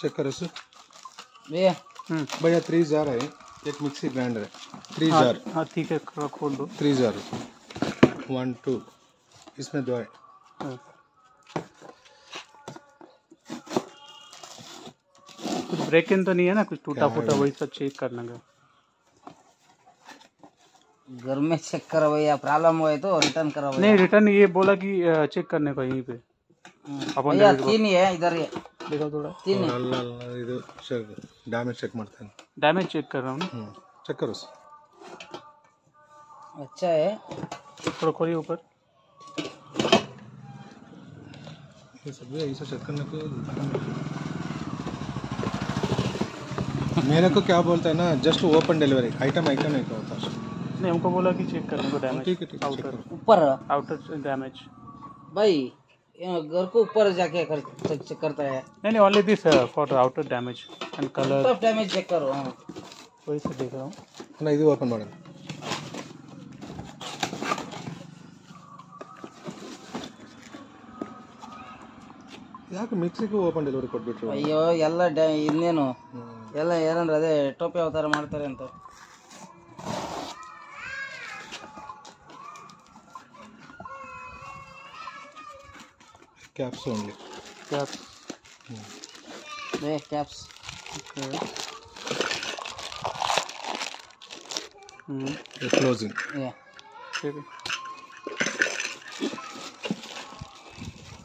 Check करो sir भैया हम्म भैया थ्री जार है एक मिक्सी ग्राइंडर है। थ्री हाँ जार। हाँ ठीक है थोड़ा खोल दो। Three jar. वन टू इसमें दो है। हाँ। कुछ ब्रेक इन तो नहीं है ना? कुछ टूटा फूटा वही सब चेक करना का घर में चेक करो भैया प्रॉब्लम हुआ है तो रिटर्न करो नहीं रिटर्न ये बोला कि चेक करने को यहीं पे। हम्म। अपन भैया तीन ही है इधर थोड़ा। तीन हाँ, डैमेज चेक तो मारते हैं। डैमेज चेक कर रहा चेक हम्म, करो अच्छा है। थोड़ा खोलिए ऊपर। ये सब ये चेक करने को मेरे को क्या बोलता है ना just open delivery item item नहीं होता नहीं हमको बोला कि चेक करने को हाँ, डैमेज ठीक है ठीक है ऊपर। आउटर डैमेज भाई घर को ऊपर जाके कर, चेक चेक करता है नहीं नहीं only this for outer damage and colour tough damage check करो हाँ वही से देख रहा हूँ ಅಲ್ಲ ಇದು ಓಪನ್ ಮಾಡೋಣ ಯಾಕೆ ಮಿಕ್ಸಿಗೂ ಓಪನ್ ಡೆಲಿವರಿ ಕೊಟ್ಬಿಟ್ರು ಅಯ್ಯೋ ಎಲ್ಲ ಡ್ಯಾ ಇನ್ನೇನು ಹ್ಮ್. ಎಲ್ಲ ಏನಂದ್ರೆ ಅದೇ ಟೋಪಿ ಅವತಾರ ಮಾಡ್ತಾರೆ ಅಂತ Caps only. Caps. Hmm. Yeah, caps. Okay. Hmm. Closing. Yeah. ठीक है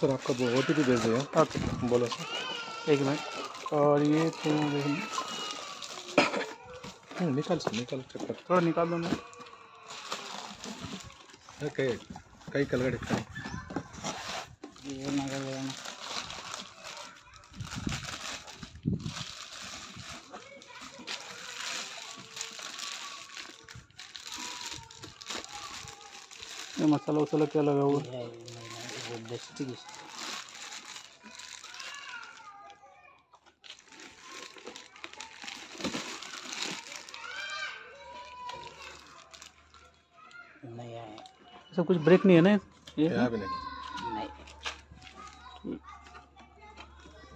सर आपका जो ओ टी पी भेज दो ओके बोलो सर एक मिनट और ये तो निकाल सर निकाल चक्कर थोड़ा निकाल दो मैं कई कई कलगड़ इतना ये मसाला वसाला क्या लगा हुआ? सब कुछ ब्रेक नहीं है ना ये? भी नहीं।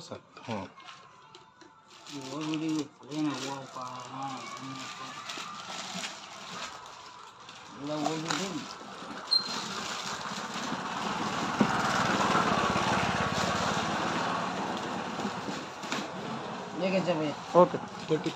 ಸರ್ ಹ್ಞೂ ಹೋಗ್ಬಿಡಿ ಏನು ಹೋಗಪ್ಪ ಎಲ್ಲ ಹೋಗ್ಬಿಡಿ ಹೇಗೆ ಭಯ್ಯ ओके ಟ್ವೆಂಟಿ